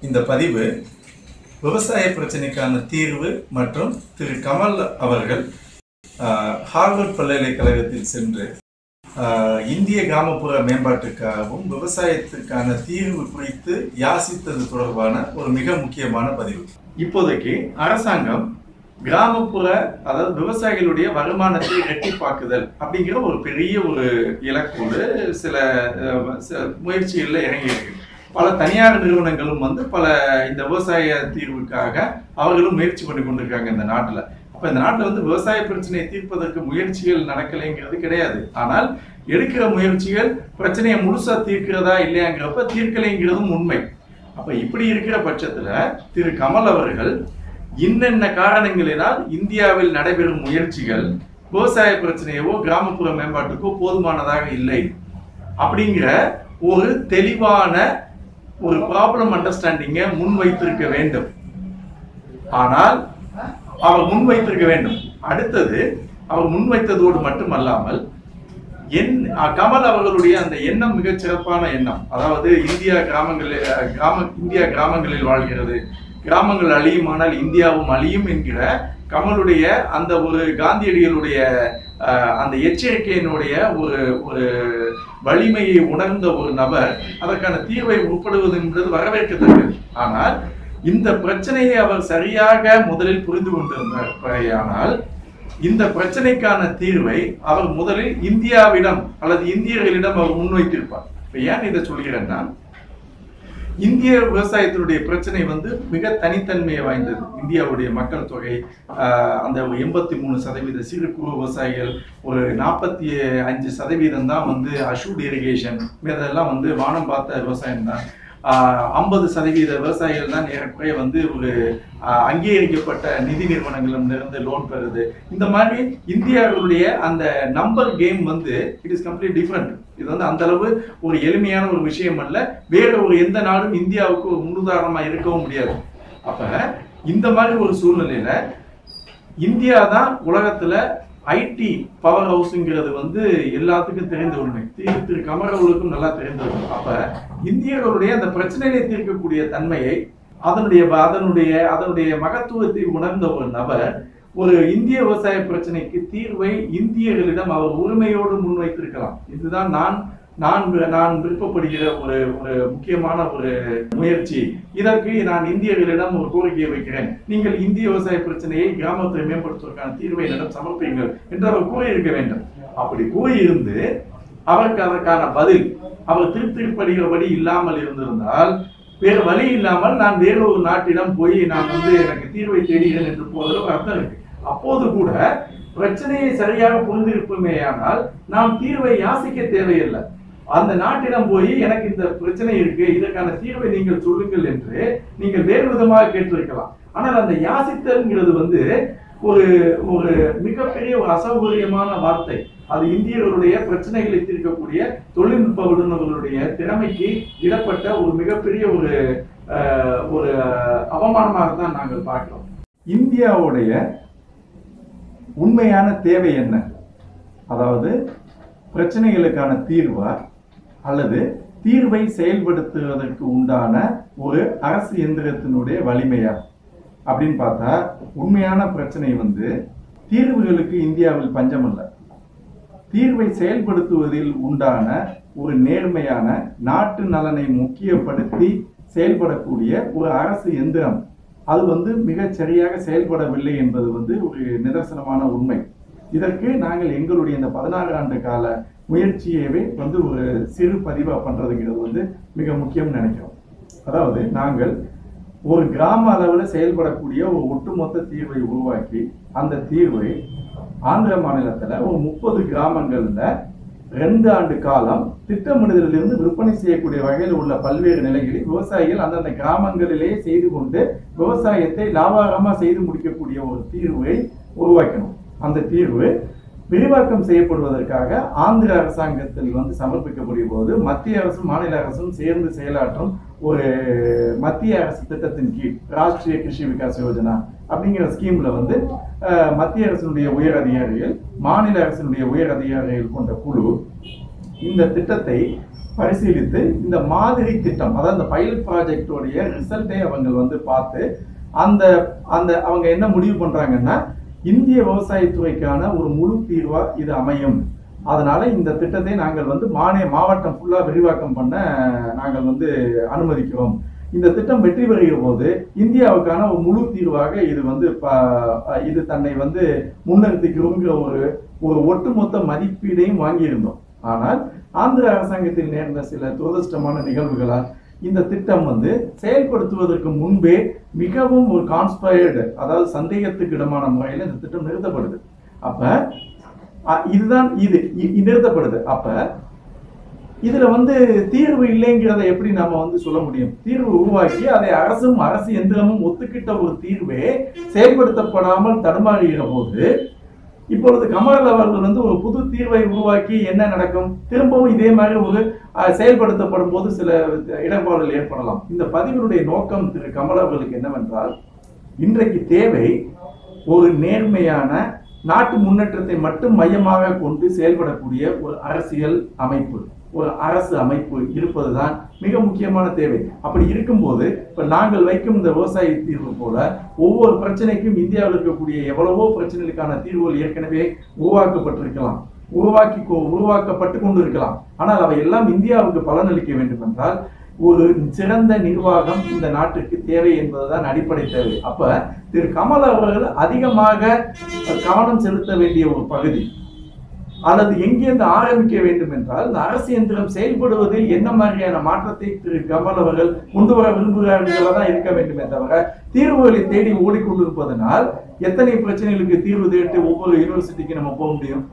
இந்த பதிவு விவசாய பிரச்சனைக்கான தீர்வு மற்றும் திரு கமல் அவர்கள் ஹார்வர்ட் பல்கலைக்கழகத்தில் சென்று இந்திய கிராமப்புற மேம்பாட்டுக்காகவும் விவசாயத்துக்கான தீர்வு குறித்து யாசித்தது தொடர்பான ஒரு மிக முக்கியமான பதிவு. இப்போதைக்கு அரசாங்கம் கிராமப்புற அதாவது விவசாயிகளுடைய வருமானத்தை இரட்டிப்பாக்குதல் அப்படிங்கிற ஒரு பெரிய ஒரு இலக்கோடு சில ச- முயற்சிகளில் இறங்கியிருக்கு. பல தனியார் நிறுவனங்களும் வந்து பல இந்த விவசாய தீர்வுக்காக அவர்களும் முயற்சி பண்ணி கொண்டிருக்காங்க இந்த நாட்டில். அப்போ இந்த நாட்டில் வந்து விவசாய பிரச்சனையை தீர்ப்பதற்கு முயற்சிகள் நடக்கலைங்கிறது கிடையாது. ஆனால் எடுக்கிற முயற்சிகள் பிரச்சனையை முழுசாக தீர்க்கிறதா இல்லையாங்கிறப்ப தீர்க்கலைங்கிறதும் உண்மை. அப்போ இப்படி இருக்கிற பட்சத்தில் திரு கமல் அவர்கள் இன்னென்ன காரணங்களினால் இந்தியாவில் நடைபெறும் முயற்சிகள் விவசாய பிரச்சனையவோ கிராமப்புற மேம்பாட்டுக்கோ போதுமானதாக இல்லை? அப்படிங்கிற ஒரு தெளிவான ஒரு ப்ராப்ளம் அண்டர்ஸ்டாண்டிங்கை முன்வைத்திருக்க வேண்டும். ஆனால் அவர் முன்வைத்திருக்க வேண்டும். அடுத்தது அவர் முன்வைத்ததோடு மட்டுமல்லாமல் என் கமல் அவர்களுடைய அந்த எண்ணம் மிகச் சிறப்பான எண்ணம். அதாவது இந்தியா கிராமங்களில் கிராம இந்தியா கிராமங்களில் வாழ்கிறது. கிராமங்கள் அழியுமானால் இந்தியாவும் அழியும் என்கிற கமலுடைய அந்த ஒரு காந்தியடிகளுடைய அந்த எச்சரிக்கையினுடைய ஒரு ஒரு வலிமையை உணர்ந்த ஒரு நபர் அதற்கான தீர்வை உட்படுவது என்பது வரவேற்கத்தக்கது. ஆனால் இந்த பிரச்சனையை அவர் சரியாக முதலில் புரிந்து கொண்டிருந்தார். ஆனால் இந்த பிரச்சனைக்கான தீர்வை அவர் முதலில் இந்தியாவிடம் அல்லது இந்தியர்களிடம் அவர் முன்வைத்திருப்பார். இப்ப ஏன் இதை சொல்கிறேன்னா இந்திய விவசாயத்தினுடைய பிரச்சனை வந்து மிக தனித்தன்மையை வாய்ந்தது. இந்தியாவுடைய மக்கள் தொகை அந்த எண்பத்தி மூணு சதவீத சிறு குறு விவசாயிகள் ஒரு நாற்பத்தி அஞ்சு சதவீதம் தான் வந்து அஷூட் இரிகேஷன் இதெல்லாம் வந்து வானம் பார்த்த விவசாயம் தான் ஐம்பது சதவீத விவசாயிகள் தான் ஏறக்குறைய வந்து ஒரு அங்கீகரிக்கப்பட்ட நிதி நிறுவனங்களிலிருந்து லோன் பெறுது இந்த மாதிரி இந்தியாவுடைய அந்த நம்பர் கேம் வந்து இட் இஸ் கம்ப்ளீட் டிஃப்ரெண்ட் இது வந்து அந்த அளவு ஒரு எளிமையான ஒரு விஷயம் அல்ல. வேற ஒரு எந்த நாடும் இந்தியாவுக்கு ஒரு முன்னுதாரணமாக இருக்கவும் முடியாது. அப்போ இந்த மாதிரி ஒரு சூழ்நிலையில் இந்தியா தான் உலகத்தில் ஐடி பவர் ஹவுஸ்ங்கிறது வந்து எல்லாத்துக்கும் தெரிந்த உண்மை. திரு திரு கமரவர்களுக்கும் நல்லா தெரிந்த உண்மை அப்ப இந்தியர்களுடைய அந்த பிரச்சனையை தீர்க்கக்கூடிய தன்மையை அதனுடைய அதனுடைய அதனுடைய மகத்துவத்தை உணர்ந்த ஒரு நபர் ஒரு இந்திய விவசாய பிரச்சனைக்கு தீர்வை இந்தியர்களிடம் அவர் உரிமையோடு முன்வைத்திருக்கலாம். இதுதான் நான் நான் நான் விருப்பப்படுகிற ஒரு ஒரு முக்கியமான ஒரு முயற்சி. இதற்கு நான் இந்தியர்களிடம் ஒரு கோரிக்கையை வைக்கிறேன். நீங்கள் இந்திய விவசாய பிரச்சனையை கிராமத்தை மேம்படுத்துவதற்கான தீர்வை என்னிடம் சமர்ப்பிங்கள் என்று அவர் கூறியிருக்க வேண்டும். அப்படி கூறியிருந்து அவருக்கு அதற்கான பதில் அவர் திருப்திப்படுகிறபடி இல்லாமல் இருந்திருந்தால் வேறு வழி இல்லாமல் நான் வேறு ஒரு நாட்டிடம் போய் நான் வந்து எனக்கு தீர்வை தேடுகிறேன் என்று போவதில் அர்த்தம் இருக்கு. அப்போது கூட பிரச்சனையை சரியாக புரிந்திருப்போமேயானால் நாம் தீர்வை யாசிக்க தேவையில்லை. அந்த நாட்டிடம் போய் எனக்கு இந்த பிரச்சனை இருக்கு இதற்கான தீர்வை நீங்கள் சொல்லுங்கள் என்று நீங்கள் வேறு விதமாக கேட்டிருக்கலாம். ஆனால் அந்த யாசித்தல்ங்கிறது வந்து ஒரு ஒரு மிகப்பெரிய ஒரு அசௌகரியமான வார்த்தை. அது இந்தியர்களுடைய பிரச்சனைகளை தீர்க்கக்கூடிய தொழில்நுட்ப வல்லுநர்களுடைய திறமைக்கு இடப்பட்ட ஒரு மிகப்பெரிய ஒரு ஒரு அவமானமாக தான் நாங்கள் பார்க்கிறோம். இந்தியாவுடைய உண்மையான தேவை என்ன? அதாவது பிரச்சனைகளுக்கான தீர்வா? அல்லது தீர்வை செயல்படுத்துவதற்கு உண்டான ஒரு அரசு எந்திரத்தினுடைய வலிமையா? அப்படின்னு பார்த்தா உண்மையான பிரச்சனை வந்து தீர்வுகளுக்கு இந்தியாவில் பஞ்சம் இல்லை தீர்வை செயல்படுத்துவதில் உண்டான ஒரு நேர்மையான நாட்டு நலனை முக்கியப்படுத்தி செயல்படக்கூடிய ஒரு அரசு எந்திரம். அது வந்து மிகச் சரியாக செயல்படவில்லை என்பது வந்து ஒரு நிதர்சனமான உண்மை. இதற்கு நாங்கள் எங்களுடைய இந்த பதினாறு ஆண்டு கால முயற்சியவே வந்து ஒரு சிறு பதிவாக பண்ணுறதுங்கிறது வந்து மிக முக்கியம்னு நினைக்கிறோம். அதாவது நாங்கள் ஒரு கிராம அளவில் செயல்படக்கூடிய ஒரு ஒட்டுமொத்த தீர்வை உருவாக்கி அந்த தீர்வை ஆந்திர மாநிலத்தில் ஒரு முப்பது கிராமங்களில் ரெண்டு ஆண்டு காலம் திட்டமிடுதலிலிருந்து விற்பனை செய்யக்கூடிய வகையில் உள்ள பல்வேறு நிலைகளில் விவசாயிகள் அந்தந்த கிராமங்களிலேயே செய்து கொண்டு விவசாயத்தை லாபகரமா செய்து முடிக்கக்கூடிய ஒரு தீர்வை உருவாக்கணும். அந்த தீர்வு விரிவாக்கம் செய்யப்படுவதற்காக ஆந்திர அரசாங்கத்தில் வந்து சமர்ப்பிக்கக்கூடிய போது மத்திய அரசும் மாநில அரசும் சேர்ந்து செயலாற்றும் ஒரு மத்திய அரசு திட்டத்தின் கீழ் ராஷ்டிரிய கிருஷி விகாஸ் யோஜனா அப்படிங்கிற ஸ்கீம்ல வந்து மத்திய அரசினுடைய உயர் அதிகாரிகள் மாநில அரசினுடைய உயர் அதிகாரிகள் கொண்ட குழு இந்த திட்டத்தை பரிசீலித்து இந்த மாதிரி திட்டம் அதாவது இந்த பைலட் ப்ராஜெக்டோடைய ரிசல்ட்டை அவங்க வந்து பார்த்து அந்த அந்த அவங்க என்ன முடிவு பண்றாங்கன்னா இந்திய விவசாயத்துறைக்கான ஒரு முழு தீர்வா இது அமையும். அதனால இந்த திட்டத்தை நாங்கள் வந்து மாநில மாவட்டம் ஃபுல்லா விரிவாக்கம் பண்ண நாங்கள் வந்து அனுமதிக்கிறோம். இந்த திட்டம் வெற்றி பெறுகிற போது இந்தியாவுக்கான ஒரு முழு தீர்வாக இது வந்து ப- இது தன்னை வந்து முன்னிறுத்திக்கிறோங்கிற ஒரு ஒரு ஒட்டுமொத்த மதிப்பீடையும் வாங்கியிருந்தோம். ஆனால் ஆந்திர அரசாங்கத்தில் நேர்ந்த சில துரதிருஷ்டமான நிகழ்வுகளால் இந்த திட்டம் வந்து செயல்படுத்துவதற்கு முன்பே மிகவும் ஒரு கான்ஸ்பயர்டு அதாவது சந்தேகத்துக்கு இடமான முறையில் இந்த திட்டம் நிறுத்தப்படுது. அப்ப இதுதான் இது இ- இது நிறுத்தப்படுது. அப்ப இதுல வந்து தீர்வு இல்லைங்கிறத எப்படி நாம வந்து சொல்ல முடியும்? தீர்வு உருவாக்கி அதை அரசும் அரசு எந்திரமும் ஒத்துக்கிட்ட ஒரு தீர்வே செயல்படுத்தப்படாமல் தடுமாறுகிற போது இப்பொழுது கமல் அவர்கள் வந்து ஒரு புது தீர்வை உருவாக்கி என்ன நடக்கும்? திரும்பவும் இதே மாதிரி ஒரு செயல்படுத்தப்படும் போது சில இடர்பாடுகள் ஏற்படலாம். இந்த பதிவினுடைய நோக்கம் திரு கமல் அவர்களுக்கு என்னவென்றால் இன்றைக்கு தேவை ஒரு நேர்மையான நாட்டு முன்னேற்றத்தை மட்டும் மையமாக கொண்டு செயல்படக்கூடிய ஒரு அரசியல் அமைப்பு. ஒரு அரசு அமைப்பு இருப்பதுதான் மிக முக்கியமான தேவை. அப்படி இருக்கும்போது இப்போ நாங்கள் வைக்கும் இந்த விவசாய தீர்வு போல ஒவ்வொரு பிரச்சனைக்கும் இந்தியாவில் இருக்கக்கூடிய எவ்வளவோ பிரச்சனைகளுக்கான தீர்வுகள் ஏற்கனவே உருவாக்கப்பட்டிருக்கலாம். உருவாக்கி உருவாக்கப்பட்டு கொண்டு இருக்கலாம் ஆனால் அவை எல்லாம் இந்தியாவுக்கு பலனளிக்க வேண்டும் என்றால் ஒரு சிறந்த நிர்வாகம் இந்த நாட்டுக்கு தேவை என்பதுதான் அடிப்படை தேவை. அப்ப திரு கமல் அவர்கள் அதிகமாக கவனம் செலுத்த வேண்டிய ஒரு பகுதி. அல்லது எங்கிருந்து ஆரம்பிக்க வேண்டும் என்றால் இந்த அரசு இயந்திரம் செயல்படுவதில் என்ன மாதிரியான மாற்றத்தை திரு கமல் அவர்கள் கொண்டு வர விரும்புகிறார்களா தான் இருக்க வேண்டுமே தவிர தீர்வுகளை தேடி ஓடிக்கொண்டிருப்பதனால் எத்தனை பிரச்சனைகளுக்கு தீர்வு தேடி ஒவ்வொரு யூனிவர்சிட்டிக்கு நம்ம போக முடியும்?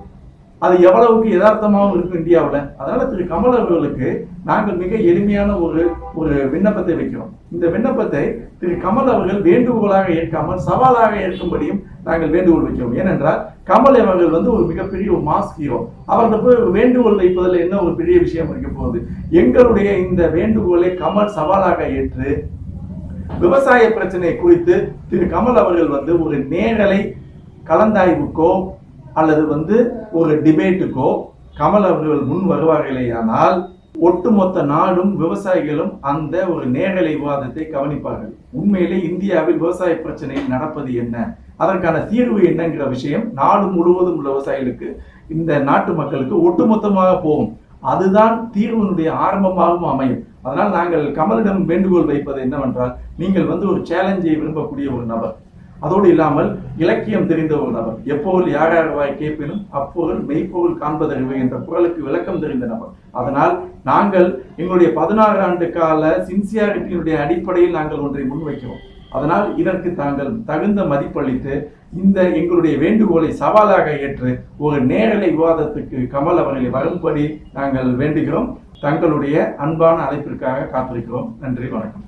அது எவ்வளவுக்கு யதார்த்தமாகவும் இருக்கும் இந்தியாவில்? அதனால திரு கமல் அவர்களுக்கு நாங்கள் மிக எளிமையான ஒரு ஒரு விண்ணப்பத்தை வைக்கிறோம். இந்த விண்ணப்பத்தை திரு கமல் அவர்கள் வேண்டுகோளாக ஏற்காமல் சவாலாக ஏற்கும்படியும் நாங்கள் வேண்டுகோள் வைக்கிறோம். ஏனென்றால் கமல் அவர்கள் வந்து ஒரு மிகப்பெரிய ஒரு மாஸ் ஹீரோ அவர்கிட்ட போய் வேண்டுகோள் வைப்பதில் என்ன ஒரு பெரிய விஷயம் இருக்க போகுது? எங்களுடைய இந்த வேண்டுகோளை கமல் சவாலாக ஏற்று விவசாய பிரச்சனை குறித்து திரு கமல் அவர்கள் வந்து ஒரு நேரலை கலந்தாய்வுக்கோ அல்லது வந்து ஒரு டிபேட்டுக்கோ கமல் அவர்கள் முன் வருவார்களேயானால் ஒட்டுமொத்த நாடும் விவசாயிகளும் அந்த ஒரு நேரலை விவாதத்தை கவனிப்பார்கள். உண்மையிலே இந்தியாவில் விவசாய பிரச்சனையில் நடப்பது என்ன? அதற்கான தீர்வு என்னங்கிற விஷயம் நாடு முழுவதும் உள்ள விவசாயிகளுக்கு இந்த நாட்டு மக்களுக்கு ஒட்டுமொத்தமாக போகும். அதுதான் தீர்வினுடைய ஆரம்பமாகவும் அமையும். அதனால் நாங்கள் கமலிடம் வேண்டுகோள் வைப்பது என்னவென்றால் நீங்கள் வந்து ஒரு சேலஞ்சை விரும்பக்கூடிய ஒரு நபர். அதோடு இல்லாமல் இலக்கியம் தெரிந்த ஒரு நபர் எப்பொருள் யார் யார் கேட்பினும் அப்போது மெய்ப்பொருள் காண்பதறிவு என்ற குரலுக்கு விளக்கம் தெரிந்த நபர். அதனால் நாங்கள் எங்களுடைய பதினாறு ஆண்டு கால சின்சியாரிட்டியினுடைய அடிப்படையில் நாங்கள் ஒன்றை முன்வைக்கிறோம். அதனால் இதற்கு தாங்கள் தகுந்த மதிப்பளித்து இந்த எங்களுடைய வேண்டுகோளை சவாலாக ஏற்று ஒரு நேரலை விவாதத்துக்கு கமல் அவர்களை வரும்படி நாங்கள் வேண்டுகிறோம். தங்களுடைய அன்பான அழைப்பிற்காக காத்திருக்கிறோம். நன்றி வணக்கம்.